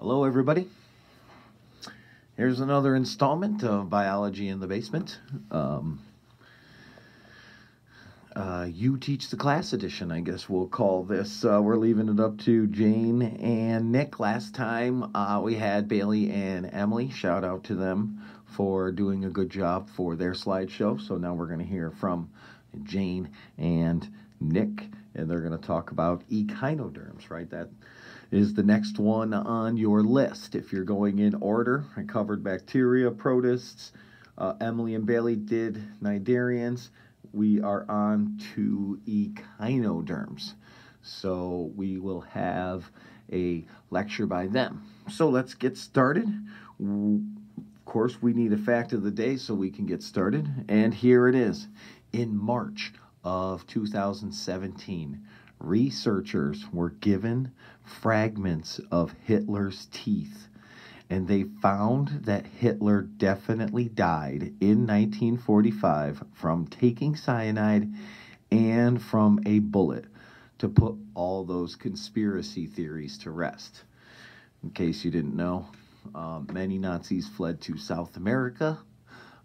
Hello, everybody. Here's another installment of Biology in the Basement. Um, uh, you teach the class edition, I guess we'll call this. Uh, we're leaving it up to Jane and Nick. Last time uh, we had Bailey and Emily. Shout out to them for doing a good job for their slideshow. So now we're going to hear from Jane and Nick, and they're going to talk about echinoderms, right? That is the next one on your list. If you're going in order, I covered bacteria, protists. Uh, Emily and Bailey did cnidarians. We are on to echinoderms. So we will have a lecture by them. So let's get started. Of course, we need a fact of the day so we can get started. And here it is. In March of 2017, researchers were given fragments of Hitler's teeth, and they found that Hitler definitely died in 1945 from taking cyanide and from a bullet to put all those conspiracy theories to rest. In case you didn't know, uh, many Nazis fled to South America,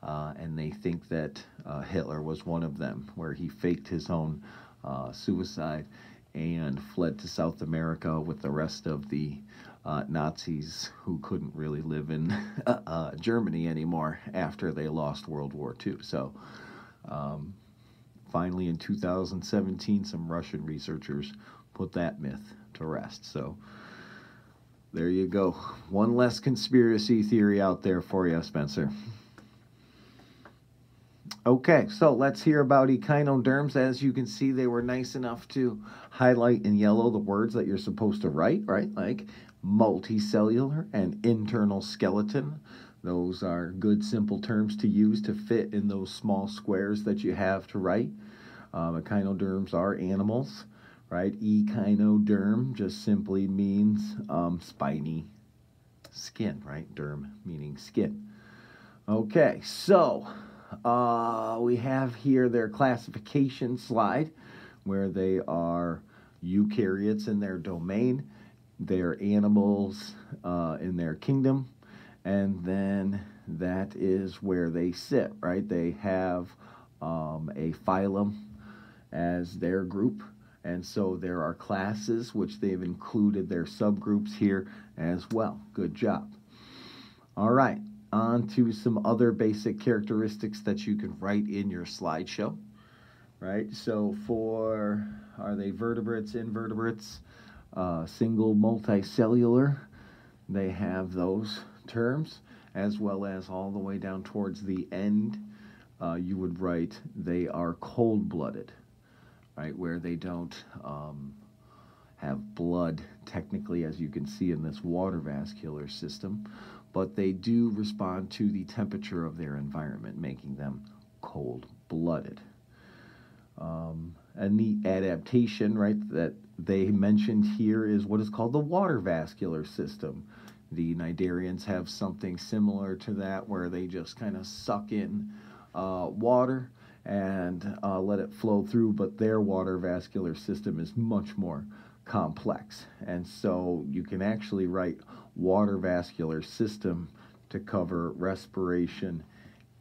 uh, and they think that uh, Hitler was one of them, where he faked his own uh, suicide and fled to South America with the rest of the uh, Nazis who couldn't really live in uh, uh, Germany anymore after they lost World War II. So, um, finally, in 2017, some Russian researchers put that myth to rest. So, there you go. One less conspiracy theory out there for you, Spencer. Okay, so let's hear about echinoderms. As you can see, they were nice enough to highlight in yellow the words that you're supposed to write, right? Like multicellular and internal skeleton. Those are good, simple terms to use to fit in those small squares that you have to write. Um, echinoderms are animals, right? Echinoderm just simply means um, spiny skin, right? Derm meaning skin. Okay, so uh, we have here their classification slide where they are eukaryotes in their domain, they're animals uh, in their kingdom, and then that is where they sit, right? They have um, a phylum as their group. And so there are classes which they've included their subgroups here as well. Good job. All right, on to some other basic characteristics that you can write in your slideshow. Right, so for are they vertebrates, invertebrates, uh, single, multicellular? They have those terms, as well as all the way down towards the end, uh, you would write they are cold blooded, right, where they don't um, have blood, technically, as you can see in this water vascular system, but they do respond to the temperature of their environment, making them cold blooded. Um, a neat adaptation, right, that they mentioned here is what is called the water vascular system. The cnidarians have something similar to that where they just kind of suck in uh, water and uh, let it flow through, but their water vascular system is much more complex. And so you can actually write water vascular system to cover respiration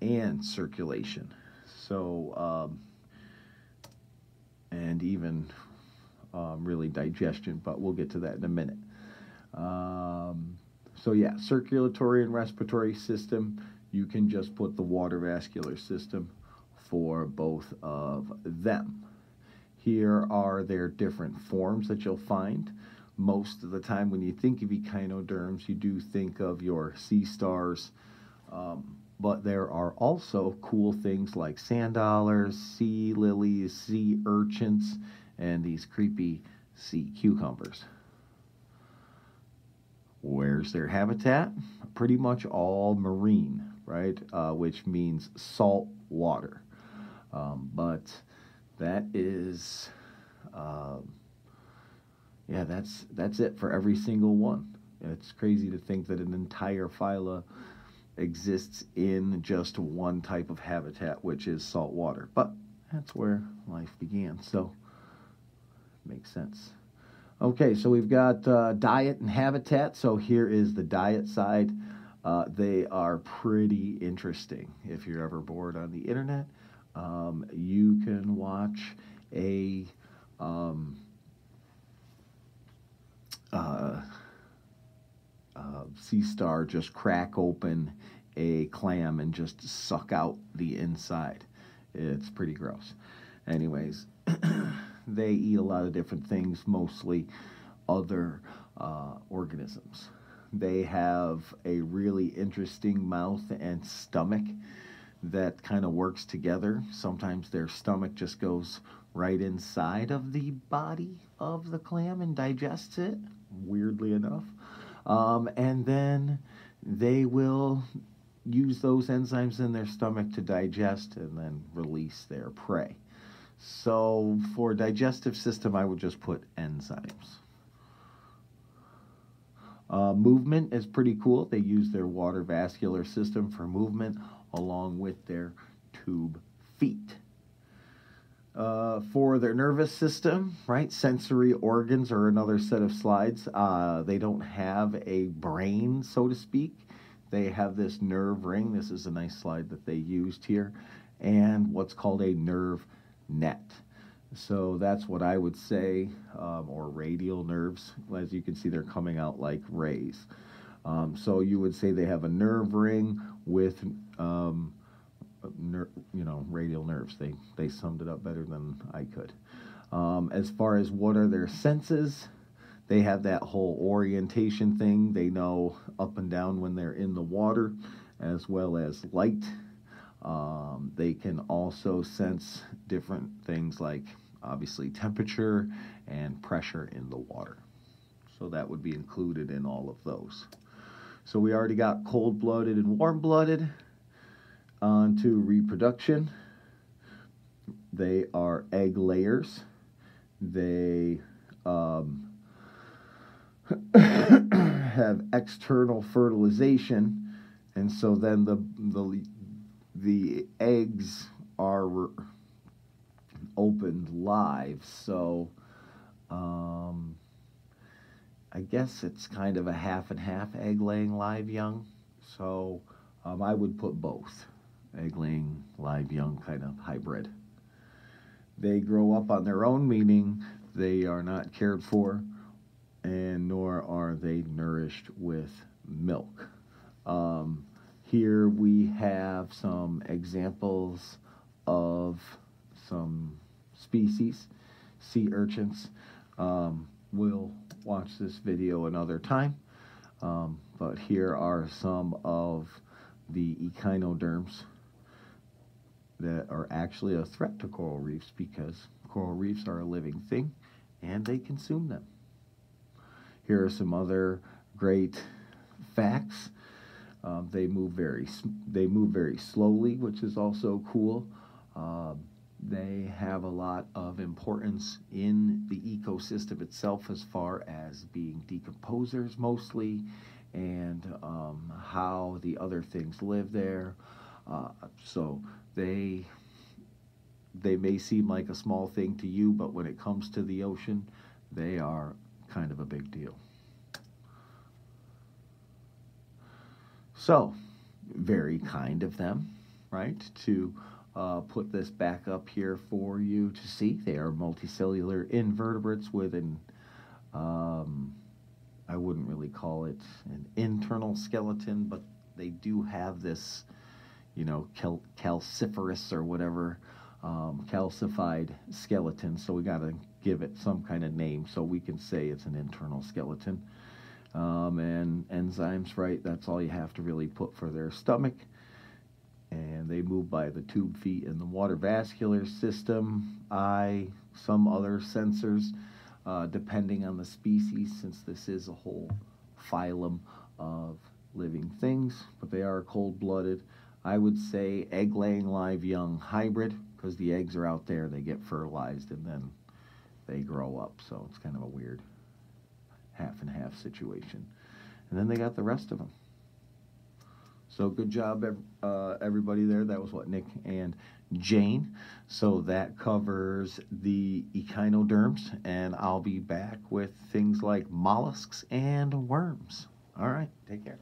and circulation. So, um, and even um, really digestion, but we'll get to that in a minute. Um, so, yeah, circulatory and respiratory system, you can just put the water vascular system for both of them. Here are their different forms that you'll find most of the time when you think of echinoderms, you do think of your sea stars. Um, but there are also cool things like sand dollars, sea lilies, sea urchins, and these creepy sea cucumbers. Where's their habitat? Pretty much all marine, right? Uh, which means salt water. Um, but that is. Uh, yeah, that's that's it for every single one. It's crazy to think that an entire phyla exists in just one type of habitat, which is salt water. But that's where life began, so makes sense. Okay, so we've got uh, diet and habitat. So here is the diet side. Uh, they are pretty interesting. If you're ever bored on the internet, um, you can watch a um, uh, uh, sea star just crack open a clam and just suck out the inside. It's pretty gross. Anyways, they eat a lot of different things, mostly other uh, organisms. They have a really interesting mouth and stomach that kind of works together. Sometimes their stomach just goes right inside of the body of the clam and digests it, weirdly enough. Um, and then they will use those enzymes in their stomach to digest and then release their prey. So for digestive system, I would just put enzymes. Uh, movement is pretty cool. They use their water vascular system for movement along with their tube feet. Uh, for their nervous system, right? Sensory organs are another set of slides. Uh, they don't have a brain, so to speak. They have this nerve ring. This is a nice slide that they used here, and what's called a nerve net. So that's what I would say, um, or radial nerves. As you can see, they're coming out like rays. Um, so you would say they have a nerve ring with, um, ner- you know, radial nerves. They they summed it up better than I could. Um, as far as what are their senses, they have that whole orientation thing. They know up and down when they're in the water, as well as light. Um, they can also sense different things like obviously temperature and pressure in the water. So that would be included in all of those. So we already got cold blooded and warm blooded. On to reproduction. They are egg layers. They um, have external fertilization, and so then the the the eggs are opened live. So, um, I guess it's kind of a half and half egg laying live young. So, um, I would put both egg laying live young kind of hybrid. They grow up on their own, meaning they are not cared for, and nor are they nourished with milk. Um, here we have some examples of some species, sea urchins. Um, we'll watch this video another time, um, but here are some of the echinoderms that are actually a threat to coral reefs because coral reefs are a living thing and they consume them. Here are some other great facts. Um, they move very they move very slowly, which is also cool. Um, they have a lot of importance in the ecosystem itself as far as being decomposers mostly and um, how the other things live there. Uh, so they they may seem like a small thing to you, but when it comes to the ocean, they are kind of a big deal. So, very kind of them, right, to uh, put this back up here for you to see. They are multicellular invertebrates with an, um, I wouldn't really call it an internal skeleton, but they do have this, you know, cal- calciferous or whatever, um, calcified skeleton. So we got to give it some kind of name so we can say it's an internal skeleton. Um, and enzymes, right? That's all you have to really put for their stomach and they move by the tube feet in the water vascular system, eye, some other sensors, uh, depending on the species, since this is a whole phylum of living things, but they are cold blooded. I would say egg laying live young hybrid because the eggs are out there, they get fertilized, and then they grow up. So it's kind of a weird half and half situation. And then they got the rest of them. So good job, uh, everybody there. That was what Nick and Jane. So that covers the echinoderms, and I'll be back with things like mollusks and worms. All right, take care.